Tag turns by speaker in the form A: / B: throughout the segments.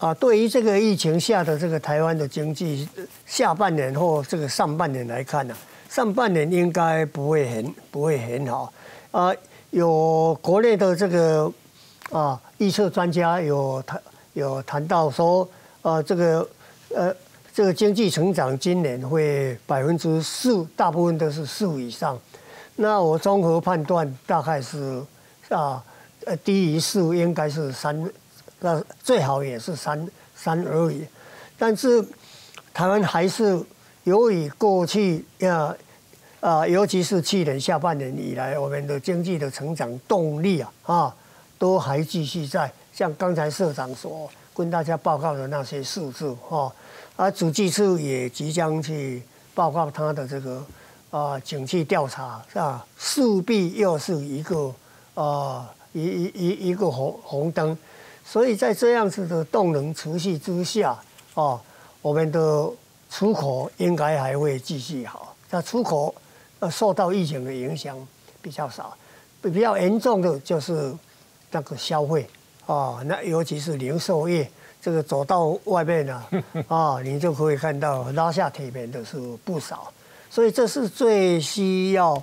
A: 啊，对于这个疫情下的这个台湾的经济，下半年或这个上半年来看呢，上半年应该不会很不会很好啊。有国内的这个啊预测专家有谈有谈到说，呃，这个呃这个经济成长今年会百分之四，大部分都是四以上。那我综合判断，大概是啊呃低于四，应该是三，那最好也是三三而已。但是台湾还是由于过去呀。啊，尤其是去年下半年以来，我们的经济的成长动力啊，啊，都还继续在。像刚才社长所跟大家报告的那些数字，哈，啊，主计处也即将去报告他的这个啊景气调查，是吧？势必又是一个啊一一一一个红红灯。所以在这样子的动能持续之下，啊，我们的出口应该还会继续好。那出口。呃，受到疫情的影响比较少，比较严重的就是那个消费啊，那尤其是零售业，这个走到外面呢，啊，你就可以看到拉下铁门的是不少，所以这是最需要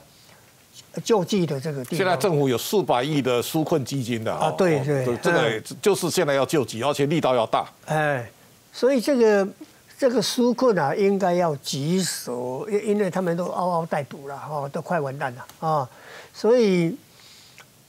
A: 救济的这个地方。
B: 现在政府有四百亿的纾困基金的
A: 啊，对对，
B: 这个就是现在要救济，而且力道要大。哎，
A: 所以这个。这个纾困啊，应该要及时，因因为他们都嗷嗷待哺了，哈，都快完蛋了啊，所以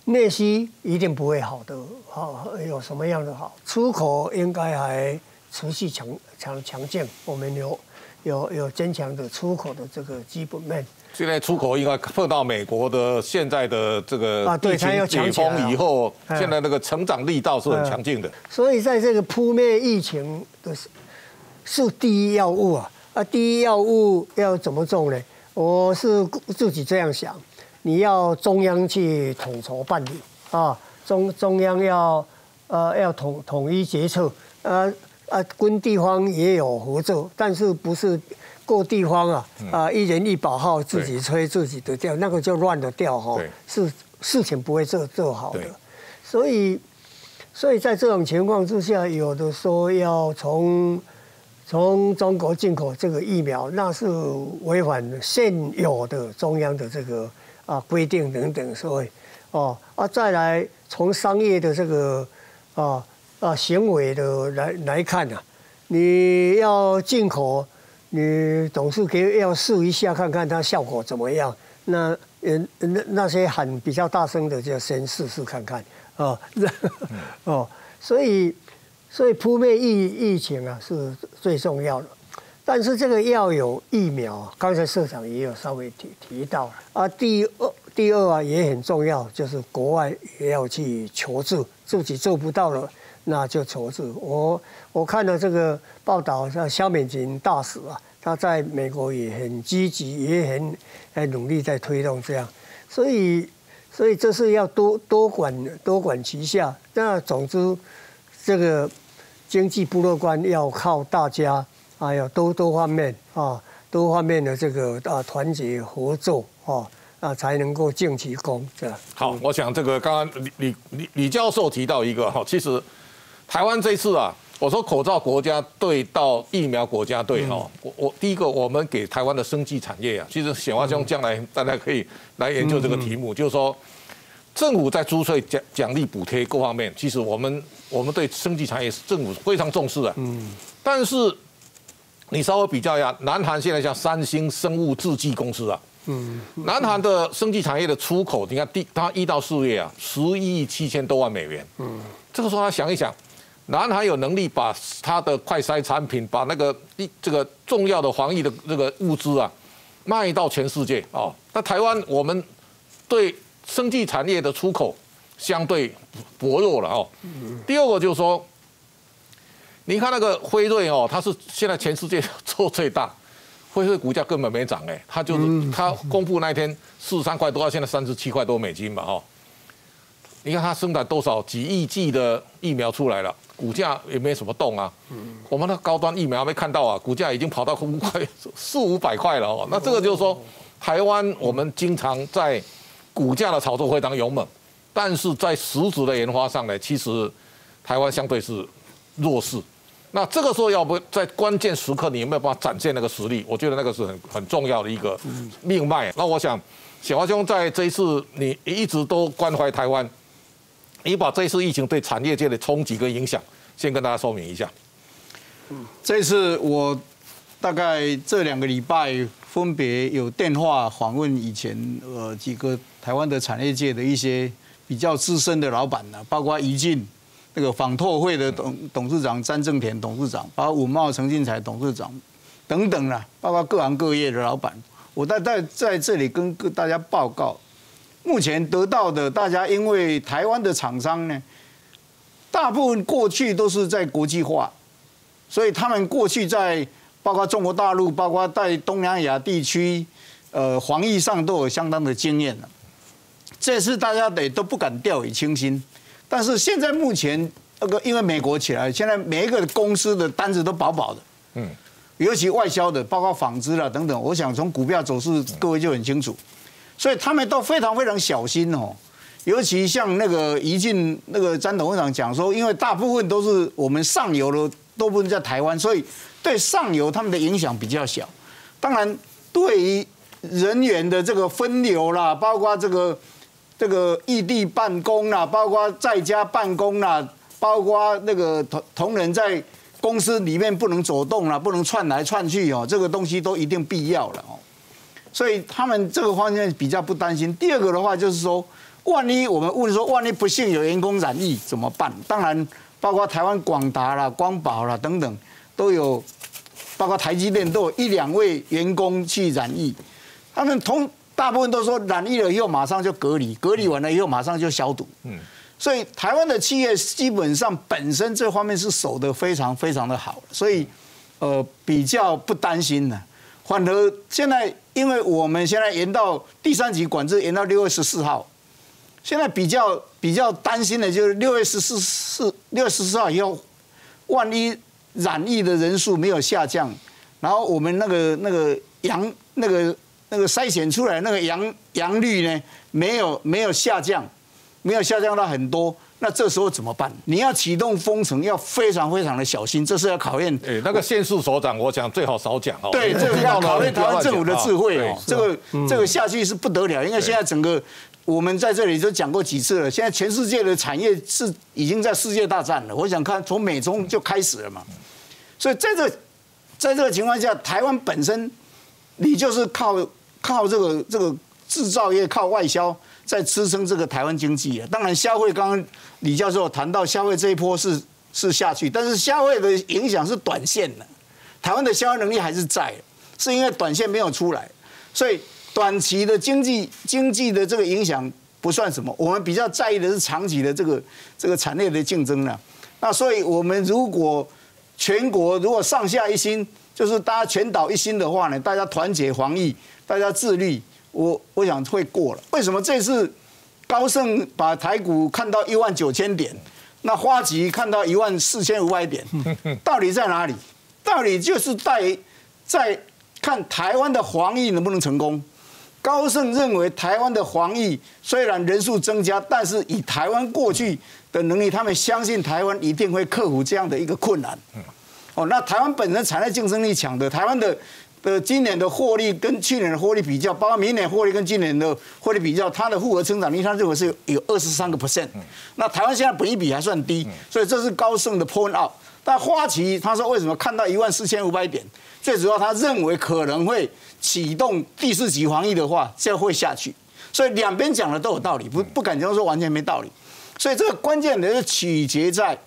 A: 内需一定不会好的，好有什么样的好？出口应该还持续强强强健，我们有有有坚强的出口的这个基本面。
B: 现在出口应该碰到美国的现在的这个疫情解封以后，现在那个成长力道是很强劲的。
A: 所以在这个扑灭疫情的。是第一要务啊！啊，第一要务要怎么做呢？我是自己这样想，你要中央去统筹办理啊，中中央要呃要统统一决策，呃呃跟地方也有合作，但是不是各地方啊啊一人一把号自己吹自己的调，那个就乱的调哈，是事情不会做做好的，所以所以在这种情况之下，有的说要从从中国进口这个疫苗，那是违反现有的中央的这个啊规定等等，所以哦啊，再来从商业的这个啊啊行为的来来看啊，你要进口，你总是给要试一下看看它效果怎么样。那那那些喊比较大声的，就先试试看看啊 哦，所以。所以扑灭疫疫情啊是最重要的，但是这个要有疫苗啊。刚才社长也有稍微提提到了啊。第二，第二啊也很重要，就是国外也要去求助，自己做不到了，那就求助。我我看到这个报道，像肖美琴大使啊，他在美国也很积极，也很很努力在推动这样。所以，所以这是要多多管多管齐下。那总之。这个经济不乐观，要靠大家，哎呀，多多方面啊，多方面的这个啊团结合作啊，啊才能够尽其功。这样
B: 好，我想这个刚刚李李李李教授提到一个哈，其实台湾这次啊，我说口罩国家队到疫苗国家队哈，我我第一个我们给台湾的生技产业啊，其实显化兄将来大家可以来研究这个题目，就是说。政府在租税奖奖励补贴各方面，其实我们我们对生技产业是政府非常重视的。嗯，但是你稍微比较一下，南韩现在像三星生物制剂公司啊，嗯，南韩的生技产业的出口，你看第它一到四月啊，十一亿七千多万美元。嗯，这个时候他想一想，南韩有能力把它的快筛产品，把那个一这个重要的防疫的这个物资啊，卖到全世界哦。那台湾我们对。生技产业的出口相对薄弱了哦。第二个就是说，你看那个辉瑞哦，它是现在全世界做最大，辉瑞股价根本没涨哎，它就是它公布那一天四十三块多，现在三十七块多美金嘛哈。你看它生产多少几亿剂的疫苗出来了，股价也没什么动啊。我们的高端疫苗没看到啊，股价已经跑到五块 四五百块了哦。那这个就是说，台湾我们经常在。股价的炒作非常勇猛，但是在实质的研发上呢，其实台湾相对是弱势。那这个时候要不在关键时刻，你有没有办法展现那个实力？我觉得那个是很很重要的一个命脉。那我想，小华兄在这一次你一直都关怀台湾，你把这次疫情对产业界的冲击跟影响，先跟大家说明一下。
C: 这次我大概这两个礼拜分别有电话访问以前呃几个台湾的产业界的一些比较资深的老板呢，包括宜进。那个纺拓会的董董事长詹正田董事长，包括五茂陈进才董事长等等啦，包括各行各业的老板，我在在在这里跟大家报告，目前得到的大家因为台湾的厂商呢，大部分过去都是在国际化，所以他们过去在包括中国大陆，包括在东南亚地区，呃，防疫上都有相当的经验了，这次大家得都不敢掉以轻心。但是现在目前那个因为美国起来，现在每一个公司的单子都饱饱的，嗯，尤其外销的，包括纺织啦等等，我想从股票走势各位就很清楚，所以他们都非常非常小心哦。尤其像那个宜进那个詹董事长讲说，因为大部分都是我们上游的，都不能在台湾，所以对上游他们的影响比较小。当然，对于人员的这个分流啦，包括这个。这个异地办公啦，包括在家办公啦，包括那个同同仁在公司里面不能走动了，不能窜来窜去哦，这个东西都一定必要了哦。所以他们这个方面比较不担心。第二个的话就是说，万一我们问说，万一不幸有员工染疫怎么办？当然，包括台湾广达啦、光宝啦等等，都有，包括台积电都有一两位员工去染疫，他们同。大部分都说染疫了以后马上就隔离，隔离完了以后马上就消毒。嗯，所以台湾的企业基本上本身这方面是守得非常非常的好，所以呃比较不担心的。反而现在因为我们现在延到第三级管制延到六月十四号，现在比较比较担心的就是六月十四四六月十四号以后，万一染疫的人数没有下降，然后我们那个那个阳那个。那个筛选出来那个阳阳率呢，没有没有下降，没有下降到很多，那这时候怎么办？你要启动封城，要非常非常的小心，这是要考验。
B: 哎，那个县市首长，我讲最好少讲哦。
C: 对，这个要考验台湾政府的智慧哦。这个这个下去是不得了，因为现在整个我们在这里都讲过几次了，现在全世界的产业是已经在世界大战了。我想看从美中就开始了嘛，所以在这在这个情况下，台湾本身你就是靠。靠这个这个制造业靠外销在支撑这个台湾经济啊。当然消费刚刚李教授谈到消费这一波是是下去，但是消费的影响是短线的。台湾的消费能力还是在，是因为短线没有出来，所以短期的经济经济的这个影响不算什么。我们比较在意的是长期的这个这个产业的竞争呢。那所以我们如果全国如果上下一心，就是大家全岛一心的话呢，大家团结防疫。大家自律，我我想会过了。为什么这次高盛把台股看到一万九千点，那花旗看到一万四千五百点，到底在哪里？到底就是在在看台湾的防疫能不能成功。高盛认为台湾的防疫虽然人数增加，但是以台湾过去的能力，他们相信台湾一定会克服这样的一个困难。哦，那台湾本身产业竞争力强的，台湾的。的今年的获利跟去年的获利比较，包括明年获利跟今年的获利比较，它的复合增长率，他认为是有二十三个 percent。那台湾现在本益比还算低，所以这是高盛的 point out。但花旗他说为什么看到一万四千五百点？最主要他认为可能会启动第四级防疫的话，这会下去。所以两边讲的都有道理，不不敢讲说完全没道理。所以这个关键的是取决在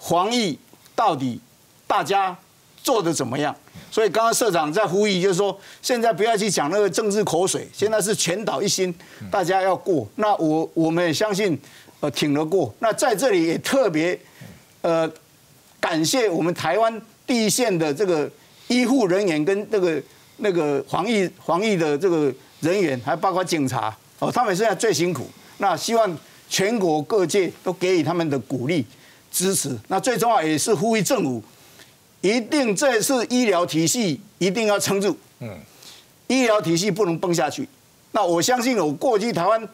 C: 防疫到底大家做的怎么样。所以刚刚社长在呼吁，就是说现在不要去讲那个政治口水，现在是全岛一心，大家要过。那我我们也相信，呃，挺得过。那在这里也特别，呃，感谢我们台湾第一线的这个医护人员跟那个那个防疫防疫的这个人员，还包括警察哦，他们现在最辛苦。那希望全国各界都给予他们的鼓励支持。那最重要也是呼吁政府。一定这次医疗体系一定要撑住，嗯，医疗体系不能崩下去。那我相信，我过去台湾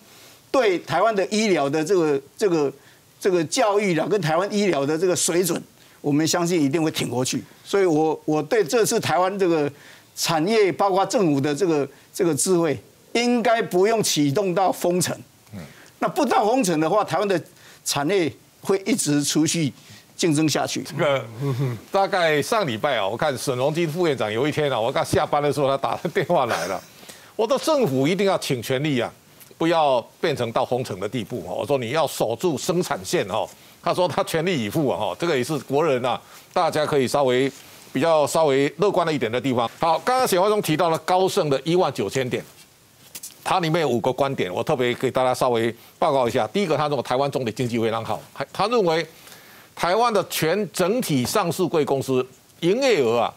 C: 对台湾的医疗的这个这个这个教育了，跟台湾医疗的这个水准，我们相信一定会挺过去。所以，我我对这次台湾这个产业，包括政府的这个这个智慧，应该不用启动到封城。嗯，那不到封城的话，台湾的产业会一直持续竞争下去。
B: 这个 大概上礼拜啊，我看沈荣金副院长有一天啊，我刚下班的时候，他打电话来了，我说政府一定要请全力啊。不要变成到封城的地步我说你要守住生产线哦。他说他全力以赴啊哈，这个也是国人呐，大家可以稍微比较稍微乐观了一点的地方。好，刚刚显化中提到了高盛的一万九千点，它里面有五个观点，我特别给大家稍微报告一下。第一个，他认为台湾总体经济非常好，他他认为台湾的全整体上市贵公司营业额啊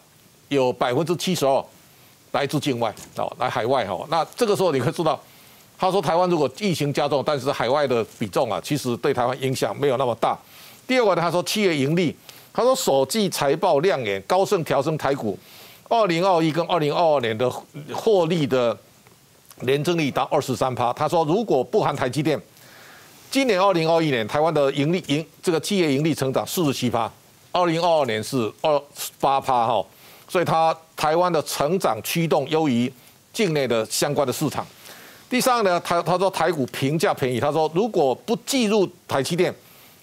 B: 有百分之七十二来自境外哦，来海外哈。那这个时候你可以知道。他说：“台湾如果疫情加重，但是海外的比重啊，其实对台湾影响没有那么大。”第二个呢，他说企业盈利，他说首季财报亮眼，高盛调升台股，二零二一跟二零二二年的获利的年增率达二十三趴。他说如果不含台积电，今年二零二一年台湾的盈利盈这个企业盈利成长四十七趴，二零二二年是二八趴哈，所以它台湾的成长驱动优于境内的相关的市场。第三个呢，他他说台股平价便宜，他说如果不计入台积电，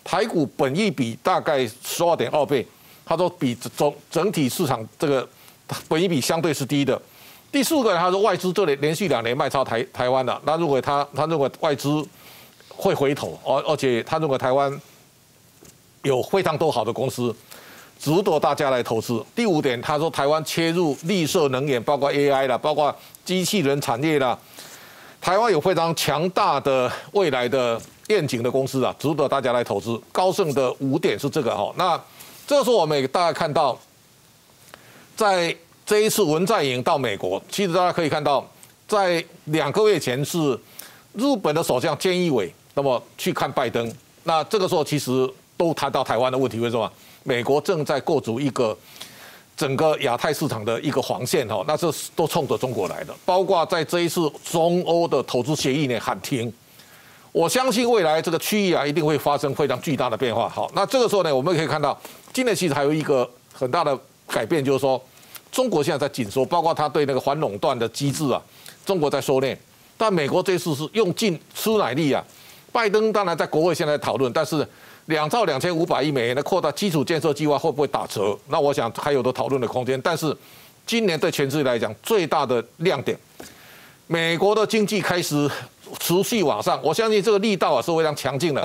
B: 台股本益比大概十二点二倍，他说比总整体市场这个本益比相对是低的。第四个，他说外资这里连续两年卖超台台湾的，那如果他他认为外资会回头，而而且他认为台湾有非常多好的公司值得大家来投资。第五点，他说台湾切入绿色能源，包括 AI 啦，包括机器人产业啦。台湾有非常强大的未来的愿景的公司啊，值得大家来投资。高盛的五点是这个哈，那这时候我们也大家看到，在这一次文在寅到美国，其实大家可以看到，在两个月前是日本的首相菅义伟，那么去看拜登，那这个时候其实都谈到台湾的问题，为什么？美国正在构筑一个。整个亚太市场的一个黄线哈，那是都冲着中国来的，包括在这一次中欧的投资协议呢喊停，我相信未来这个区域啊一定会发生非常巨大的变化。好，那这个时候呢，我们可以看到，今年其实还有一个很大的改变，就是说中国现在在紧缩，包括他对那个反垄断的机制啊，中国在收敛，但美国这次是用尽吃奶力啊。拜登当然在国会现在讨论，但是。两兆两千五百亿美元的扩大基础建设计划会不会打折？那我想还有的讨论的空间。但是今年对全世界来讲最大的亮点，美国的经济开始持续往上，我相信这个力道啊是非常强劲的。